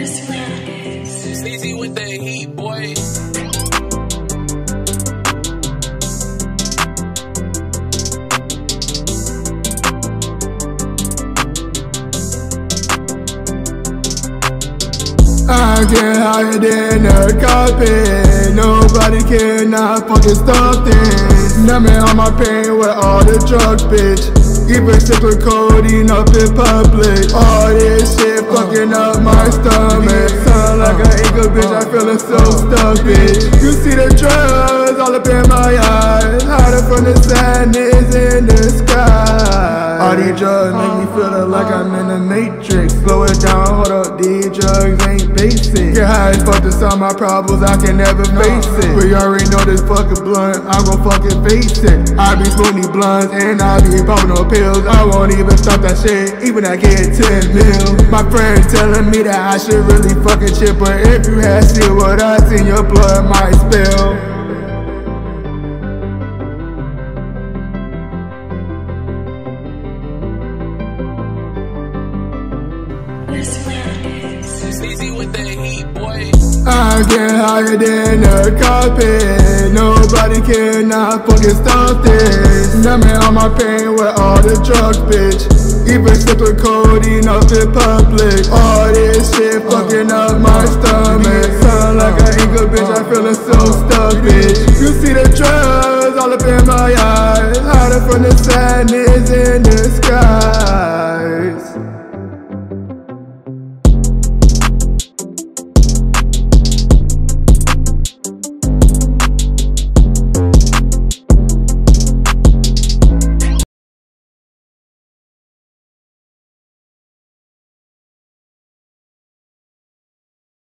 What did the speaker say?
Easy with the heat, boy. I get higher than a cockpit. Nobody can not fucking stop this. Numbing on my pain with all the drugs, bitch. Even sipping codeine up in public. All this shit fucking up my stomach. Sound like an eagle, bitch. I feeling so bitch. You see the drugs all up in my eyes. Hiding from the sadness in the sky. All these drugs make me feel like I'm in the matrix. Slow it down, up, these drugs ain't basic. Get high as fuck to solve my problems, I can never face it. But you already know this fucking blunt, I'm gon' fucking face it. I be smoking blunts and I be popping no pills. I won't even stop that shit, even I get 10 mil. My friends telling me that I should really fucking chill, but if you had seen what I seen, your blood might spill. Easy with the heat, boy. I get higher than a cockpit. Nobody can not fucking stop this. Numbing all my pain with all the drugs, bitch. Even sipping codeine up in public. All this shit fucking up my stomach. Sound like an eagle, bitch. I feeling so stuck, bitch. You see the drugs all up in my eyes. Hiding from the sad